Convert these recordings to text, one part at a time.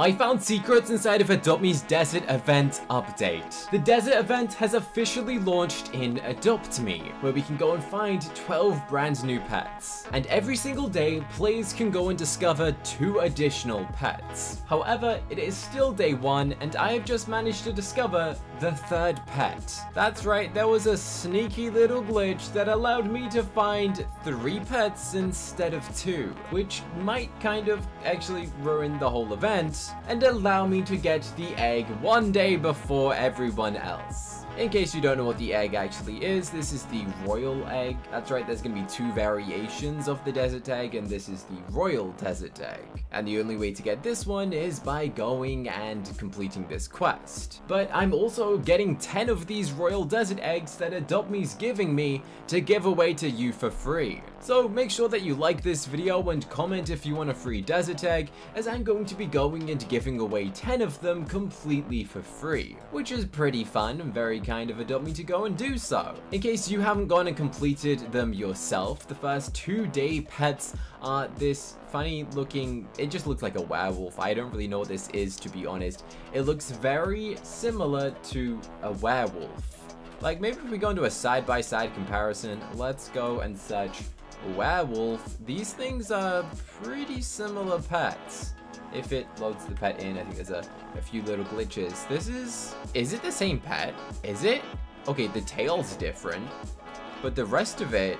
I found secrets inside of Adopt Me's Desert Event update. The Desert Event has officially launched in Adopt Me, where we can go and find 12 brand new pets. And every single day, players can go and discover two additional pets. However, it is still day one, and I have just managed to discover the third pet. That's right, there was a sneaky little glitch that allowed me to find three pets instead of two, which might kind of actually ruin the whole event, and allow me to get the egg one day before everyone else. In case you don't know what the egg actually is, this is the royal egg. That's right, there's going to be two variations of the desert egg, and this is the royal desert egg. And the only way to get this one is by going and completing this quest. But I'm also getting 10 of these royal desert eggs that Adopt Me's giving me to give away to you for free. So make sure that you like this video and comment if you want a free desert egg, as I'm going to be going and giving away 10 of them completely for free, which is pretty fun and very kind of Adopt Me to go and do so. In case you haven't gone and completed them yourself, the first two day pets are this funny looking, it just looks like a werewolf. I don't really know what this is to be honest. It looks very similar to a werewolf. Like maybe if we go into a side-by-side -side comparison, let's go and search werewolf. These things are pretty similar pets if it loads the pet in. I think there's a, a few little glitches. This is... Is it the same pet? Is it? Okay, the tail's different. But the rest of it...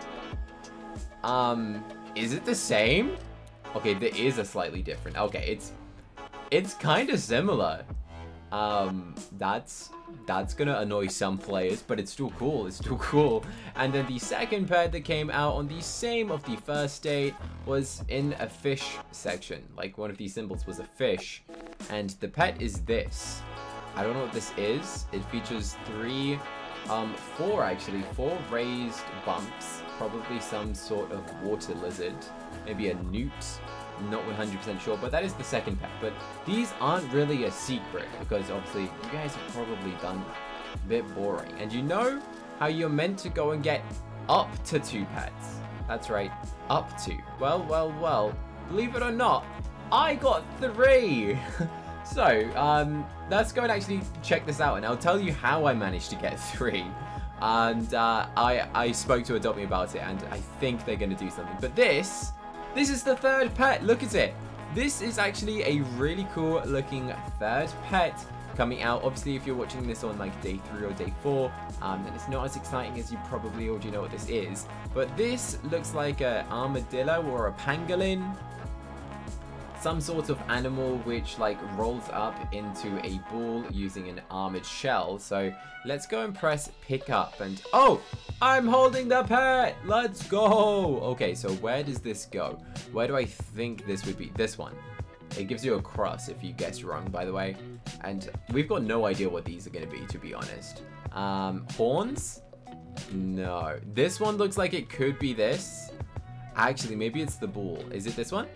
Um... Is it the same? Okay, there is a slightly different. Okay, it's... It's kind of similar. Um, that's that's gonna annoy some players, but it's still cool, it's still cool. And then the second pet that came out on the same of the first date was in a fish section. Like one of these symbols was a fish. And the pet is this. I don't know what this is. It features three, um, four actually, four raised bumps. Probably some sort of water lizard. Maybe a newt not 100% sure, but that is the second pet. But these aren't really a secret, because obviously you guys have probably done that. Bit boring. And you know how you're meant to go and get up to two pets. That's right, up to. Well, well, well, believe it or not, I got three! so, um, let's go and actually check this out, and I'll tell you how I managed to get three. And uh, I, I spoke to Adopt Me about it, and I think they're going to do something. But this this is the third pet. Look at it. This is actually a really cool looking third pet coming out. Obviously, if you're watching this on like day three or day four, um, then it's not as exciting as you probably already know what this is. But this looks like an armadillo or a pangolin some sort of animal which like rolls up into a ball using an armored shell. So let's go and press pick up and oh, I'm holding the pet. Let's go. Okay, so where does this go? Where do I think this would be? This one. It gives you a cross if you guess wrong, by the way. And we've got no idea what these are going to be, to be honest. Um, horns? No. This one looks like it could be this. Actually, maybe it's the bull. Is it this one?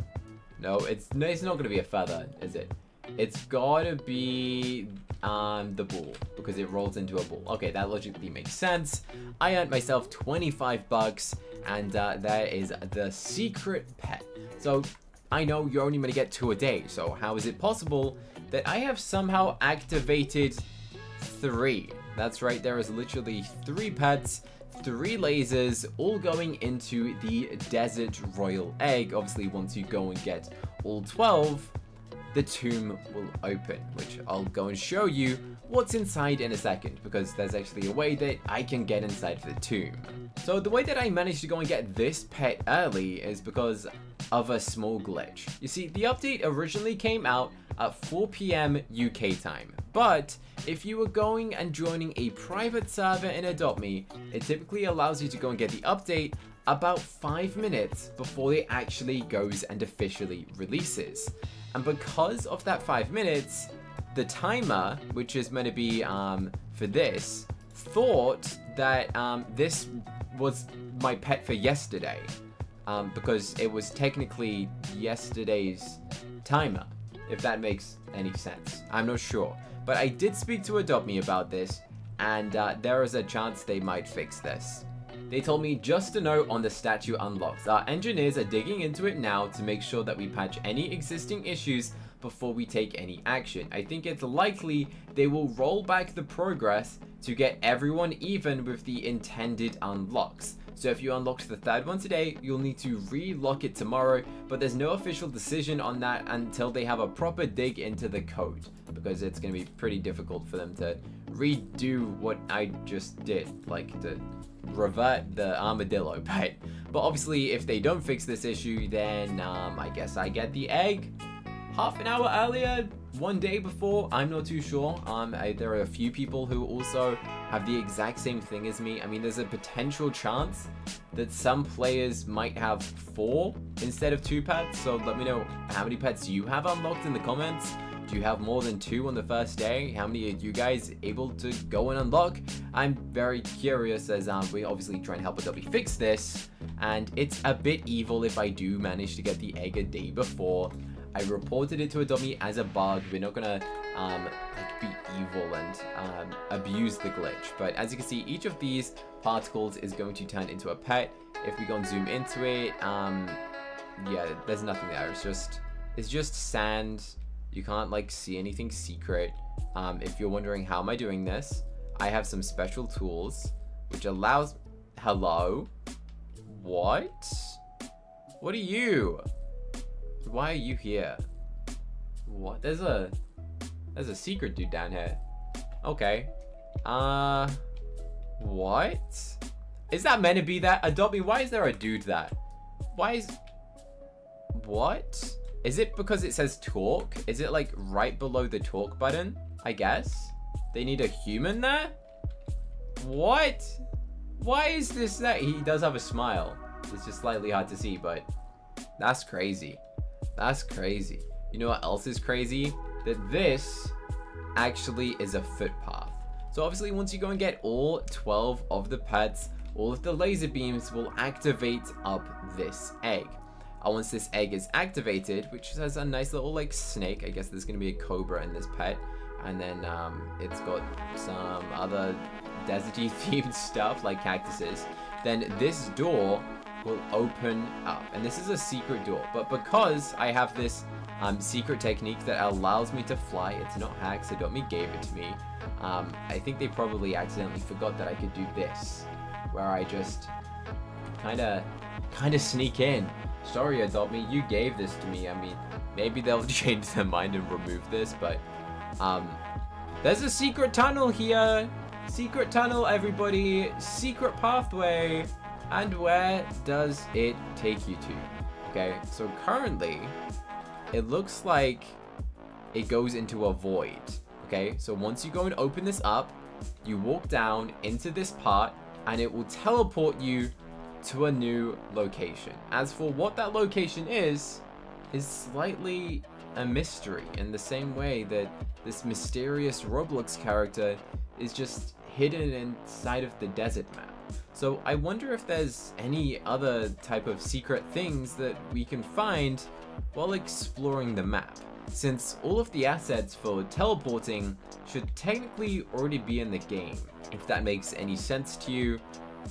No, it's no, it's not going to be a feather, is it? It's gotta be um, the ball because it rolls into a ball. Okay, that logically makes sense. I earned myself 25 bucks and uh, there is the secret pet. So I know you're only gonna get two a day. So how is it possible that I have somehow activated three? That's right, there is literally three pets three lasers all going into the Desert Royal Egg. Obviously, once you go and get all 12, the tomb will open, which I'll go and show you what's inside in a second, because there's actually a way that I can get inside the tomb. So the way that I managed to go and get this pet early is because of a small glitch. You see, the update originally came out at 4 p.m. UK time, but if you were going and joining a private server in Adopt Me, it typically allows you to go and get the update about 5 minutes before it actually goes and officially releases. And because of that 5 minutes, the timer, which is meant to be um, for this, thought that um, this was my pet for yesterday. Um, because it was technically yesterday's timer, if that makes any sense. I'm not sure. But I did speak to Adopt Me about this, and uh, there is a chance they might fix this. They told me just to note on the statue unlocks. Our engineers are digging into it now to make sure that we patch any existing issues before we take any action. I think it's likely they will roll back the progress to get everyone even with the intended unlocks. So if you unlocked the third one today, you'll need to re-lock it tomorrow, but there's no official decision on that until they have a proper dig into the code, because it's going to be pretty difficult for them to redo what I just did, like to revert the armadillo but but obviously if they don't fix this issue then um, I guess I get the egg. Half an hour earlier one day before I'm not too sure. Um I, there are a few people who also have the exact same thing as me I mean there's a potential chance that some players might have four instead of two pets so let me know how many pets you have unlocked in the comments do you have more than two on the first day? How many are you guys able to go and unlock? I'm very curious as um, we obviously try and help Adopt Me fix this. And it's a bit evil if I do manage to get the egg a day before. I reported it to Adopt Me as a bug. We're not gonna um, like be evil and um, abuse the glitch. But as you can see, each of these particles is going to turn into a pet. If we go and zoom into it, um, yeah, there's nothing there. It's just it's just sand you can't like see anything secret. Um, if you're wondering how am I doing this, I have some special tools which allows, hello? What? What are you? Why are you here? What? There's a, there's a secret dude down here. Okay. Uh, what? Is that meant to be that? Adopt me, why is there a dude that? Why is, what? Is it because it says talk? Is it like right below the talk button? I guess. They need a human there? What? Why is this that? He does have a smile. It's just slightly hard to see, but that's crazy. That's crazy. You know what else is crazy? That this actually is a footpath. So obviously once you go and get all 12 of the pets, all of the laser beams will activate up this egg. And once this egg is activated, which has a nice little like snake, I guess there's going to be a cobra in this pet, and then um, it's got some other deserty themed stuff like cactuses, then this door will open up. And this is a secret door, but because I have this um, secret technique that allows me to fly, it's not hacks, Adopt gave it to me. Um, I think they probably accidentally forgot that I could do this, where I just kind of kind of sneak in Sorry, Adopt Me, you gave this to me. I mean, maybe they'll change their mind and remove this, but, um, there's a secret tunnel here. Secret tunnel, everybody. Secret pathway. And where does it take you to? Okay, so currently, it looks like it goes into a void. Okay, so once you go and open this up, you walk down into this part, and it will teleport you to a new location. As for what that location is, is slightly a mystery in the same way that this mysterious Roblox character is just hidden inside of the desert map. So I wonder if there's any other type of secret things that we can find while exploring the map. Since all of the assets for teleporting should technically already be in the game. If that makes any sense to you,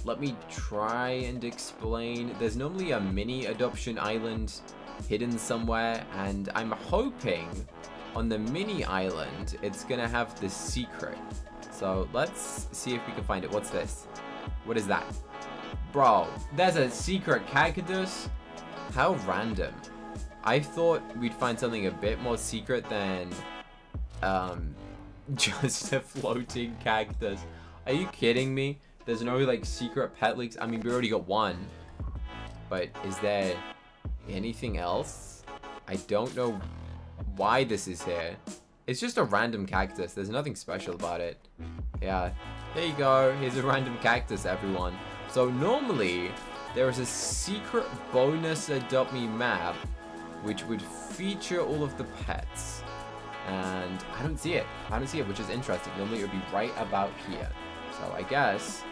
let me try and explain. There's normally a mini adoption island hidden somewhere, and I'm hoping on the mini island, it's gonna have the secret. So let's see if we can find it. What's this? What is that? Bro, there's a secret cactus? How random. I thought we'd find something a bit more secret than um, just a floating cactus. Are you kidding me? There's no like secret pet leaks. I mean, we already got one. But is there anything else? I don't know why this is here. It's just a random cactus. There's nothing special about it. Yeah. There you go. Here's a random cactus, everyone. So normally, there is a secret bonus Adopt Me map which would feature all of the pets. And I don't see it. I don't see it, which is interesting. Normally it would be right about here. So I guess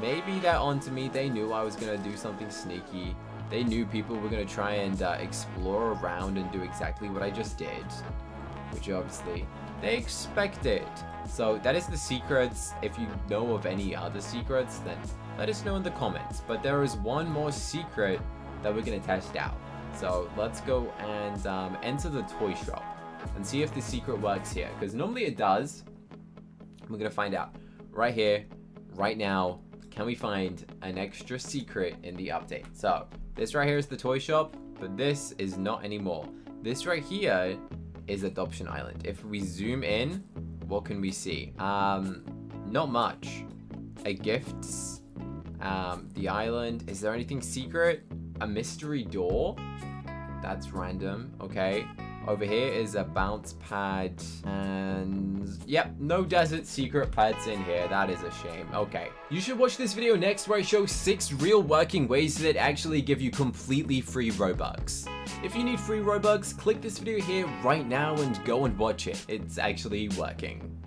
maybe that onto me. They knew I was to do something sneaky. They knew people were to try and uh, explore around and do exactly what I just did. Which obviously they expected. So that is the secrets. If you know of any other secrets, then let us know in the comments. But there is one more secret that we're going to test out. So let's go and um, enter the toy shop. and see if the secret works here. Because normally it does. We're going to find out right here, right now. Can we find an extra secret in the update? So this right here is the toy shop, but this is not anymore. This right here is Adoption Island. If we zoom in, what can we see? Um, not much. A gifts, um, the island. Is there anything secret? A mystery door? That's random, okay. Over here is a bounce pad and yep, no desert secret pads in here. That is a shame. Okay. You should watch this video next where I show six real working ways that actually give you completely free Robux. If you need free Robux, click this video here right now and go and watch it. It's actually working.